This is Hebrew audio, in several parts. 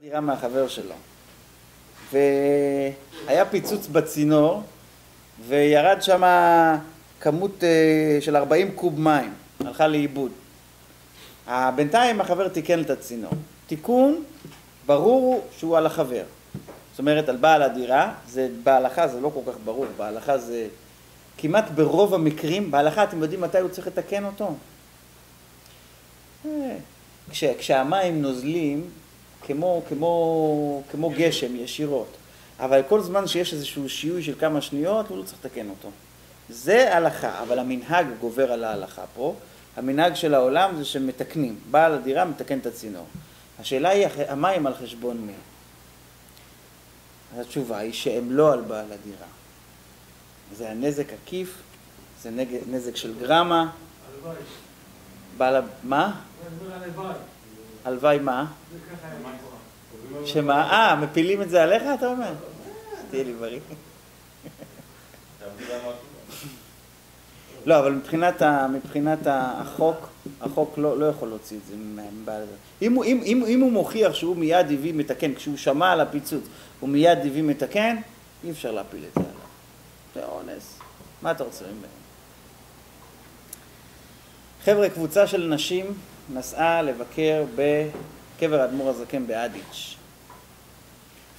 דירה מהחבר שלו והיה פיצוץ בצינור וירד שם כמות של 40 קוב מים, הלכה לאיבוד. בינתיים החבר תיקן את הצינור. תיקון ברור שהוא על החבר. זאת אומרת על בעל הדירה, זה בהלכה זה לא כל כך ברור, בהלכה זה כמעט ברוב המקרים, בהלכה אתם יודעים מתי הוא צריך לתקן אותו? כש, כשהמים נוזלים כמו, כמו, כמו גשם ישירות, אבל כל זמן שיש איזשהו שיהוי של כמה שניות הוא לא צריך לתקן אותו. זה הלכה, אבל המנהג גובר על ההלכה פה. המנהג של העולם זה שמתקנים, בעל הדירה מתקן את הצינור. השאלה היא המים על חשבון מי? אז התשובה היא שהם לא על בעל הדירה. זה הנזק עקיף, זה נזק של גרמה. הלוואי. בעל... מה? הלוואי מה? שמה? אה, מפילים את זה עליך אתה אומר? תהיה לי בריא. לא, אבל מבחינת, החוק, החוק לא, לא יכול להוציא את זה מבעל זה. אם, אם, אם, אם הוא מוכיח שהוא מיד הביא מתקן, כשהוא שמע על הפיצוץ, הוא מיד הביא מתקן, אי אפשר להפיל את זה עליו. זה אונס. מה אתה רוצה ממנו? חבר'ה, קבוצה של נשים נסעה לבקר בקבר האדמו"ר הזקן באדיץ'.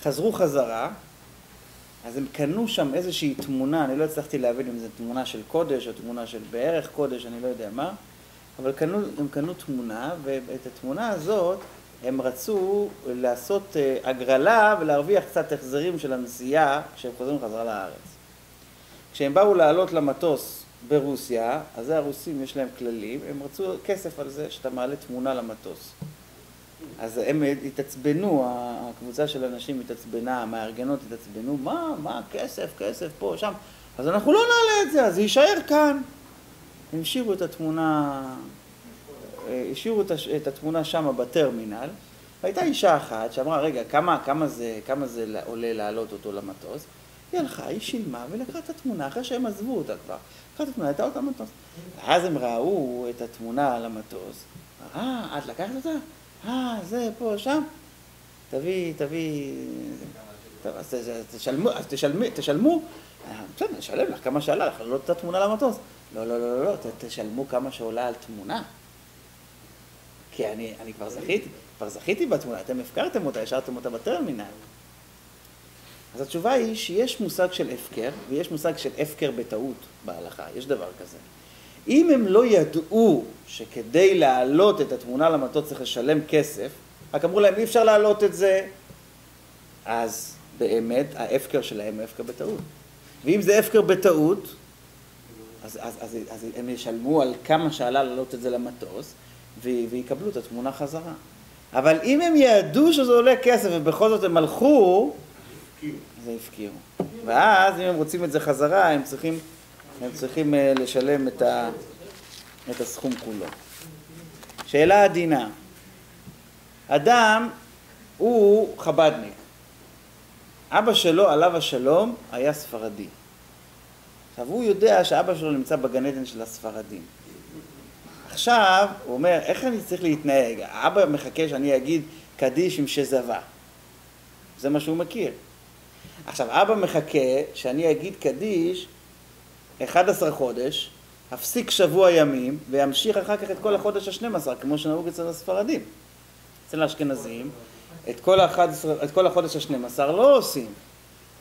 חזרו חזרה, אז הם קנו שם איזושהי תמונה, אני לא הצלחתי להבין אם זו תמונה של קודש או תמונה של בערך קודש, אני לא יודע מה, אבל קנו, הם קנו תמונה, ואת התמונה הזאת הם רצו לעשות אה, הגרלה ולהרוויח קצת החזרים של הנסיעה כשהם חוזרים חזרה לארץ. כשהם באו לעלות למטוס ברוסיה, אז זה הרוסים יש להם כללים, הם רצו כסף על זה שאתה מעלה תמונה למטוס. אז הם התעצבנו, הקבוצה של אנשים התעצבנה, המארגנות התעצבנו, מה, מה, כסף, כסף, פה, שם. אז אנחנו לא נעלה את זה, אז זה יישאר כאן. הם השאירו את התמונה, אה, השאירו את התמונה שם בטרמינל, והייתה אישה אחת שאמרה, רגע, כמה, כמה, זה, כמה זה עולה להעלות אותו למטוס? היא הלכה, היא שילמה ולקחה את התמונה אחרי שהם עזבו אותה כבר. לקחה את התמונה, הייתה אותה מטוס. ואז הם ראו את התמונה על המטוס. אה, את לקחת אותה? אה, זה פה, שם? תביא, תביא... טוב, אז תשלמו, אז תשלמו, תשלמו. בסדר, נשלם לך כמה שעלה לך, לא את התמונה למטוס. לא, לא, לא, לא, לא, תשלמו כמה שעולה על תמונה. כי אני כבר זכיתי, כבר זכיתי בתמונה, אתם הפקרתם אותה, השארתם אותה בטרמינל. אז התשובה היא שיש מושג של הפקר, ויש מושג של הפקר בטעות בהלכה, יש דבר כזה. אם הם לא ידעו שכדי להעלות את התמונה למטוס צריך לשלם כסף, רק אמרו להם אי אפשר להעלות את זה, אז באמת ההפקר שלהם הוא הפקר בטעות. ואם זה הפקר בטעות, אז, אז, אז, אז הם ישלמו על כמה שעלה להעלות את זה למטוס, ויקבלו את התמונה חזרה. אבל אם הם ידעו שזה עולה כסף ובכל זאת הם הלכו, זה הפקירו. ואז אם הם רוצים את זה חזרה, הם צריכים, הם צריכים אה, לשלם את, ה, את הסכום כולו. שאלה עדינה. אדם הוא חבדניק. אבא שלו, עליו השלום, היה ספרדי. עכשיו, הוא יודע שאבא שלו נמצא בגן עדן של הספרדים. עכשיו, הוא אומר, איך אני צריך להתנהג? אבא מחכה שאני אגיד קדיש עם שזבה. זה מה שהוא מכיר. עכשיו, אבא מחכה שאני אגיד קדיש 11 חודש, אפסיק שבוע ימים, וימשיך אחר כך את כל החודש ה-12, כמו שנהוג אצל הספרדים. אצל האשכנזים, את כל, את כל החודש ה-12 לא עושים.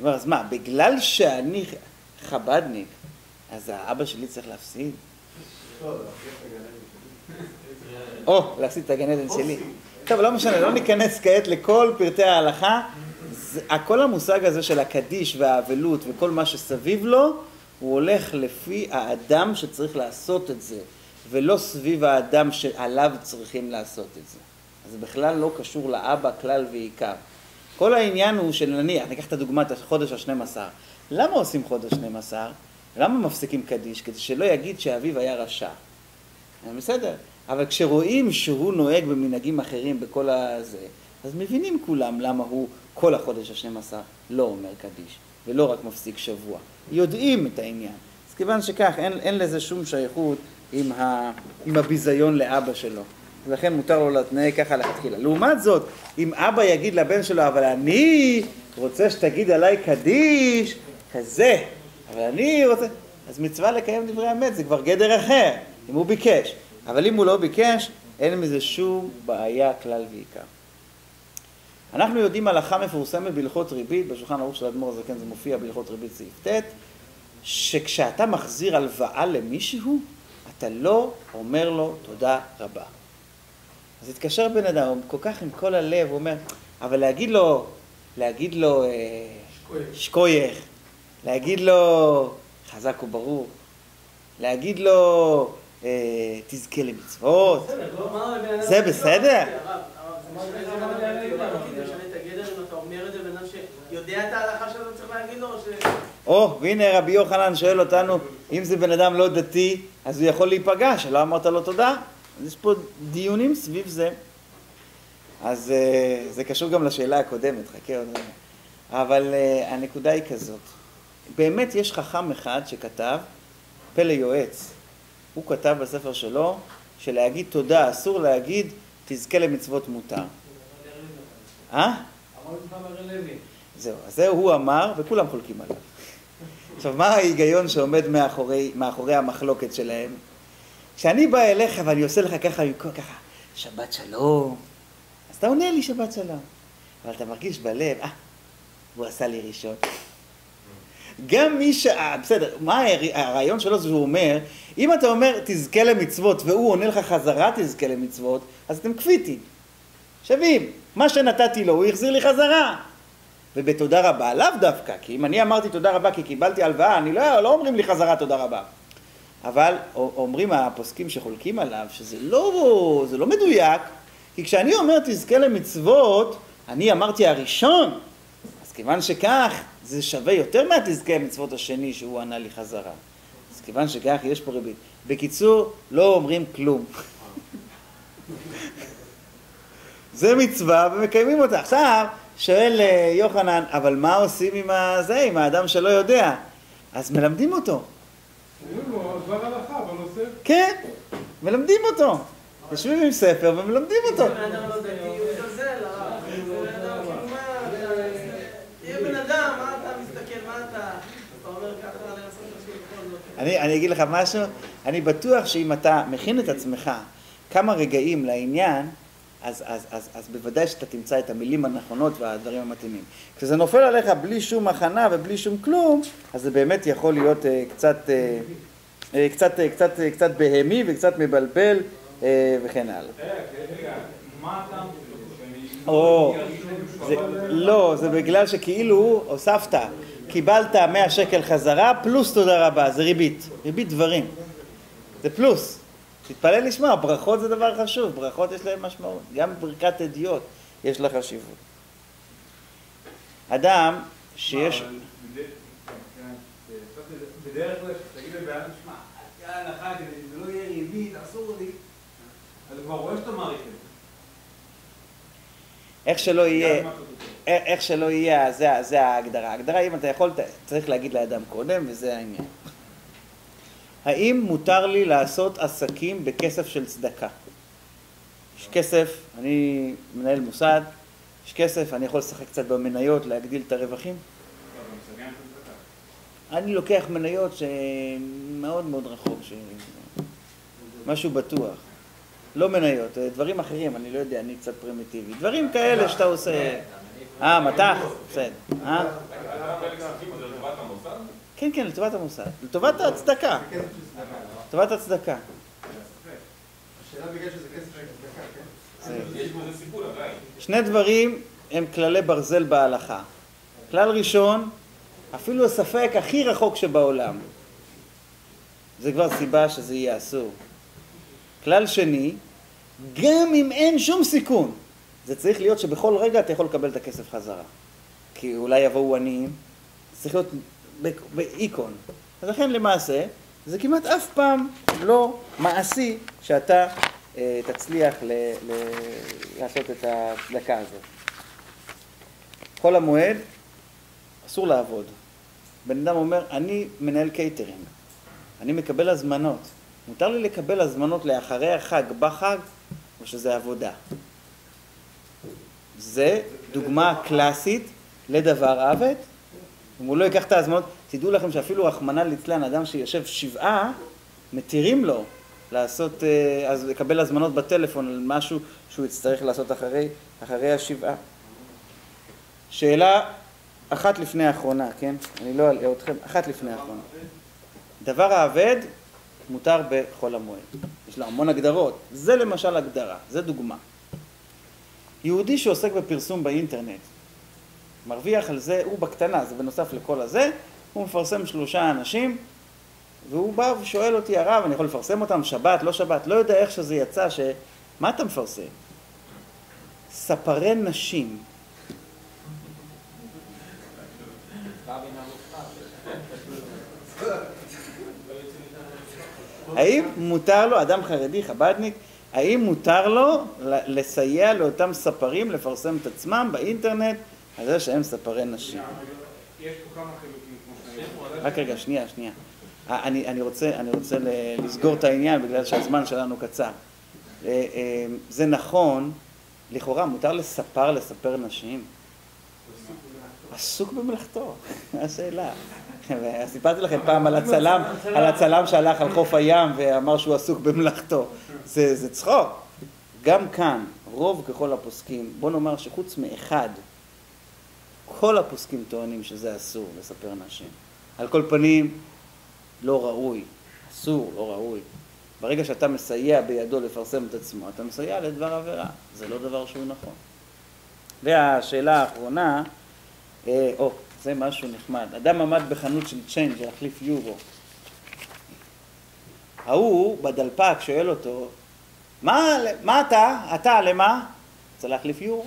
אומר, אז מה, בגלל שאני חבדניק, אז האבא שלי צריך להפסיד? או, להפסיד את הגן עדן שלי. טוב, לא משנה, לא ניכנס כעת לכל פרטי ההלכה. כל המושג הזה של הקדיש והאבלות וכל מה שסביב לו, הוא הולך לפי האדם שצריך לעשות את זה, ולא סביב האדם שעליו צריכים לעשות את זה. אז זה בכלל לא קשור לאבא כלל ועיקר. כל העניין הוא של נניח, ניקח את הדוגמת החודש השנים עשר. למה עושים חודש שנים עשר? למה מפסיקים קדיש? כדי שלא יגיד שאביו היה רשע. בסדר, אבל כשרואים שהוא נוהג במנהגים אחרים בכל הזה, אז מבינים כולם למה הוא כל החודש השנים עשר לא אומר קדיש, ולא רק מפסיק שבוע. יודעים את העניין. אז כיוון שכך, אין, אין לזה שום שייכות עם, ה, עם הביזיון לאבא שלו. ולכן מותר לו להתנהג ככה לכתחילה. לעומת זאת, אם אבא יגיד לבן שלו, אבל אני רוצה שתגיד עליי קדיש, כזה, אבל אני רוצה... אז מצווה לקיים דברי אמת, זה כבר גדר אחר, אם הוא ביקש. אבל אם הוא לא ביקש, אין מזה שום בעיה כלל ועיקר. אנחנו יודעים הלכה מפורסמת בהלכות ריבית, בשולחן ערוך של אדמו"ר הזקן זה מופיע בהלכות ריבית סעיף ט', שכשאתה מחזיר הלוואה למישהו, אתה לא אומר לו תודה רבה. אז התקשר בן אדם, הוא כל כך עם כל הלב, הוא אומר, אבל להגיד לו, להגיד לו אה, שקוייך, להגיד לו חזק וברור, להגיד לו אה, תזכה למצוות, זה בסדר? או, והנה רבי יוחנן שואל אותנו, אם זה בן אדם לא דתי, אז הוא יכול להיפגע, שלא אמרת לו תודה. אז יש פה דיונים סביב זה. אז uh, זה קשור גם לשאלה הקודמת, חכה עוד רגע. אבל uh, הנקודה היא כזאת, באמת יש חכם אחד שכתב, פלא יועץ, הוא כתב בספר שלו, שלהגיד תודה אסור להגיד תזכה למצוות מותר. אה? זהו, אז זה הוא אמר, וכולם חולקים עליו. עכשיו, מה ההיגיון שעומד מאחורי, מאחורי המחלוקת שלהם? כשאני בא אליך ואני עושה לך ככה, ככה, שבת שלום, אז אתה עונה לי שבת שלום. אבל אתה מרגיש בלב, אה, הוא עשה לי ראשון. גם מי ש... אה, בסדר, מה הרעיון שלו זה שהוא אומר, אם אתה אומר תזכה למצוות והוא עונה לך חזרה תזכה למצוות, אז אתם קפיטים, שווים. מה שנתתי לו הוא החזיר לי חזרה. ובתודה רבה, לאו דווקא, כי אם אני אמרתי תודה רבה כי קיבלתי הלוואה, אני לא, לא אומרים לי חזרה תודה רבה. אבל אומרים הפוסקים שחולקים עליו שזה לא, זה לא מדויק, כי כשאני אומר תזכה למצוות, אני אמרתי הראשון, אז כיוון שכך זה שווה יותר מהתזכה למצוות השני שהוא ענה לי חזרה. אז כיוון שכך יש פה ריבית. בקיצור, לא אומרים כלום. זה מצווה ומקיימים אותה. עכשיו, שואל אה, יוחנן, אבל מה עושים עם הזה, עם האדם שלא יודע? אז מלמדים אותו. כן, מלמדים אותו. יושבים עם ספר ומלמדים אותו. אני, אני אגיד לך משהו, אני בטוח שאם אתה מכין את עצמך כמה רגעים לעניין, אז, אז, אז, אז בוודאי שאתה תמצא את המילים הנכונות והדברים המתאימים. כשזה נופל עליך בלי שום הכנה ובלי שום כלום, אז זה באמת יכול להיות אה, קצת, אה, אה, קצת, אה, קצת, אה, קצת בהמי וקצת מבלבל אה, וכן הלאה. או, זה, לא, זה בגלל שכאילו הוספת, קיבלת 100 שקל חזרה פלוס תודה רבה, זה ריבית, ריבית דברים, זה פלוס. תתפלל לשמוע, ברכות זה דבר חשוב, ברכות יש להן משמעות, גם ברכת אדיוט יש לה חשיבות. אדם שיש... בדרך כלל כשתגיד לבן אדם, שמע, יאללה, חג, זה לא יהיה ריבית, אסור לי, אז הוא כבר רואה שאתה מעריך את זה. איך שלא יהיה, איך שלא יהיה, זה ההגדרה. ההגדרה, אם אתה יכול, צריך להגיד לאדם קודם, וזה העניין. האם מותר לי לעשות עסקים בכסף של צדקה? יש כסף, אני מנהל מוסד, יש כסף, אני יכול לשחק קצת במניות, להגדיל את הרווחים? אני לוקח מניות שמאוד מאוד רחוק, משהו בטוח. לא מניות, דברים אחרים, אני לא יודע, אני קצת פרימיטיבי. דברים כאלה שאתה עושה... אה, מטח? בסדר. אה? כן, כן, לטובת המוסד. לטובת הצדקה. לטובת הצדקה. שני דברים הם כללי ברזל בהלכה. כלל ראשון, אפילו הספק הכי רחוק שבעולם. זה כבר סיבה שזה יהיה אסור. כלל שני, גם אם אין שום סיכון, זה צריך להיות שבכל רגע אתה יכול לקבל את הכסף חזרה. כי אולי יבואו עניים, צריך להיות באיקון. אז לכן למעשה, זה כמעט אף פעם לא מעשי שאתה אה, תצליח ל, ל, לעשות את הצדקה הזאת. חול המועד, אסור לעבוד. בן אדם אומר, אני מנהל קייטרינג, אני מקבל הזמנות. מותר לי לקבל הזמנות לאחרי החג, בחג? או שזה עבודה? זה דוגמה קלאסית לדבר עוות. אם הוא לא ייקח את ההזמנות, תדעו לכם שאפילו רחמנא ליצלן, אדם שיושב שבעה, מתירים לו לעשות, אה, אז לקבל הזמנות בטלפון על משהו שהוא יצטרך לעשות אחרי, אחרי השבעה. שאלה אחת לפני האחרונה, כן? אני לא אלאה אתכם, אחת לפני האחרונה. דבר האבד מותר בחול המועד. יש לו המון הגדרות. זה למשל הגדרה, זה דוגמה. יהודי שעוסק בפרסום באינטרנט, מרוויח על זה, הוא בקטנה, זה בנוסף לכל הזה, הוא מפרסם שלושה אנשים, והוא בא ושואל אותי, הרב, אני יכול לפרסם אותם שבת, לא שבת, לא יודע איך שזה יצא, ש... מה אתה מפרסם? ספרי נשים. האם מותר לו, אדם חרדי, חב"דניק, האם מותר לו לסייע לאותם ספרים לפרסם את עצמם באינטרנט זה שהם ספרי נשים? יש פה כמה חילוקים רק רגע, שנייה, שנייה. אה, אני, אני, רוצה, אני רוצה לסגור את העניין בגלל שהזמן שלנו קצר. אה, אה, זה נכון, לכאורה מותר לספר לספר נשים. עסוק במלאכתו, השאלה? סיפרתי לכם פעם על הצלם, על הצלם שהלך על חוף הים ואמר שהוא עסוק במלאכתו. זה, זה צחוק. גם כאן, רוב ככל הפוסקים, בוא נאמר שחוץ מאחד, כל הפוסקים טוענים שזה אסור לספר נשים. על כל פנים, לא ראוי, אסור, לא ראוי. ברגע שאתה מסייע בידו לפרסם את עצמו, אתה מסייע לדבר עבירה. זה לא דבר שהוא נכון. והשאלה האחרונה, אה, או, זה משהו נחמד. אדם עמד בחנות של צ'יינג' להחליף יורו. ההוא בדלפק שואל אותו, מה, מה אתה? אתה למה? רוצה להחליף יורו.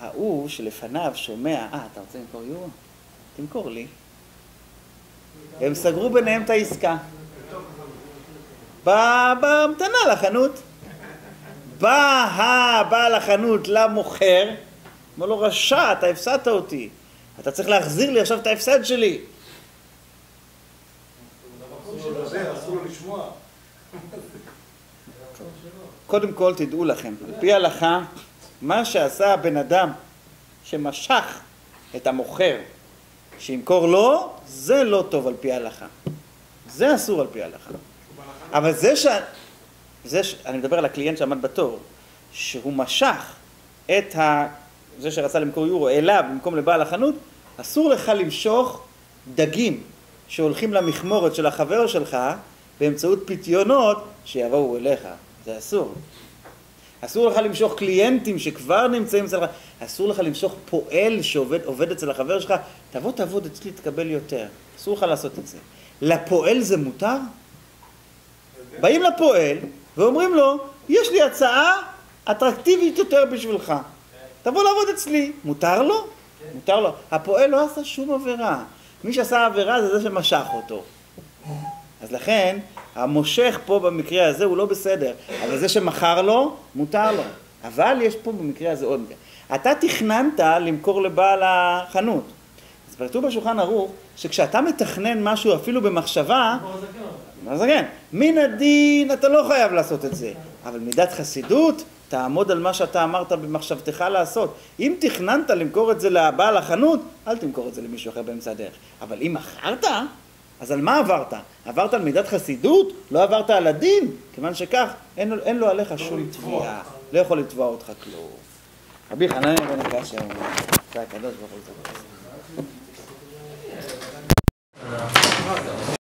ההוא שלפניו שומע, אה, אתה רוצה למכור יורו? תמכור לי. הם סגרו ביניהם את העסקה. בהמתנה לחנות. בא הבעל החנות למוכר, אומר לו, רשע, אתה הפסדת אותי. אתה צריך להחזיר לי עכשיו את ההפסד שלי. קודם כל תדעו לכם, על פי ההלכה, מה שעשה הבן אדם שמשך את המוכר שימכור לו, זה לא טוב על פי ההלכה. זה אסור על פי ההלכה. אבל זה ש... זה ש... אני מדבר על הקליינט שעמד בתור, שהוא משך את ה... זה שרצה למכור יורו אליו במקום לבעל החנות, אסור לך למשוך דגים שהולכים למכמורת של החבר שלך באמצעות פיתיונות שיבואו אליך. זה אסור. אסור לך למשוך קליינטים שכבר נמצאים אצלך, אסור לך למשוך פועל שעובד אצל החבר שלך, תבוא תעבוד אצלי, תקבל יותר. אסור לך לעשות את זה. לפועל זה מותר? באים לפועל ואומרים לו, יש לי הצעה אטרקטיבית יותר בשבילך. תבוא לעבוד אצלי. מותר לו? מותר לו. הפועל לא עשה שום עבירה. מי שעשה עבירה זה זה שמשך אותו. אז לכן, המושך פה במקרה הזה הוא לא בסדר, אבל זה שמכר לו, מותר לו. אבל יש פה במקרה הזה עוד מקרה. אתה תכננת למכור לבעל החנות. אז כתוב בשולחן ערוך, שכשאתה מתכנן משהו אפילו במחשבה, זה כן? מן הדין אתה לא חייב לעשות את זה, אבל מידת חסידות, תעמוד על מה שאתה אמרת במחשבתך לעשות. אם תכננת למכור את זה לבעל החנות, אל תמכור את זה למישהו אחר באמצע הדרך. אבל אם מכרת, אז על מה עברת? עברת על מידת חסידות? לא עברת על הדין? כיוון שכך, אין, אין לו עליך שום תביעה. לא יכול לתבוע אותך כלום. רבי חנניה בן הקשה, זה הקדוש ברוך הוא.